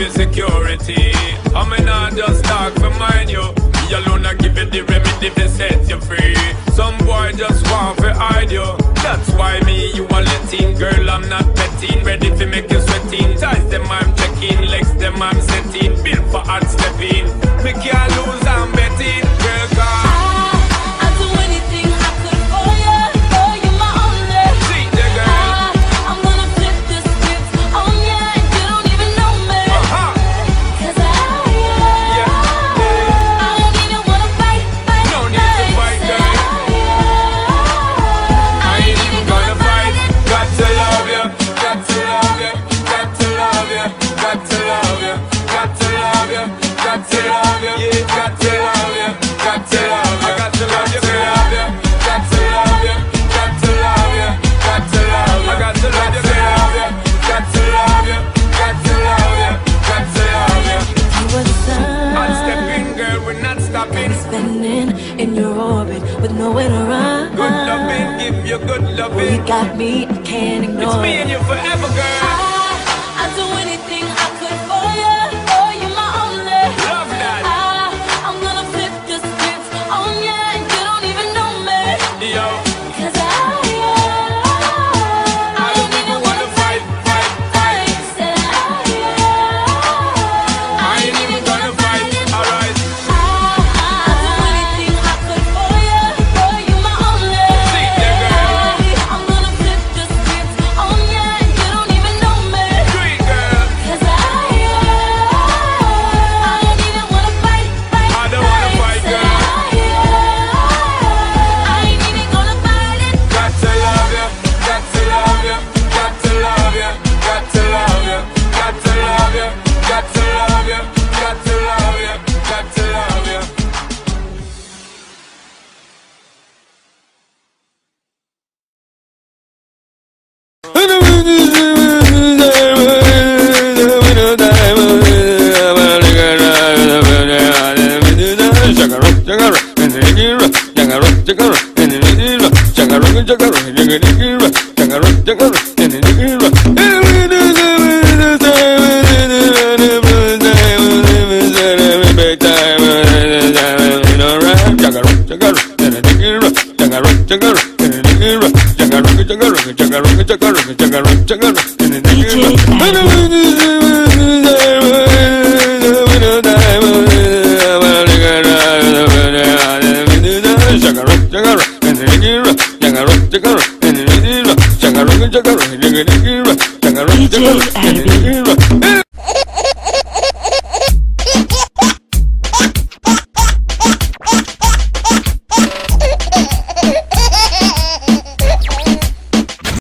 it security. I mean, not just talk for mine, yo. Me alone, I give you the remedy to set you free. Some boy just want to hide you. That's why me, you are letting. Girl, I'm not petting. Ready to make you sweating. Ties them, I'm checking. Legs them, I'm setting. Built for hard stepping. Me can't in your orbit with nowhere to run. Good loving, give you good loving. Well, you got me, I can't ignore. It's me and you forever, girl. back to love you. Jagger, jagger, jagger, jagger, jagger, jagger, jagger, jagger, jagger, jagger, jagger, DJ Abby.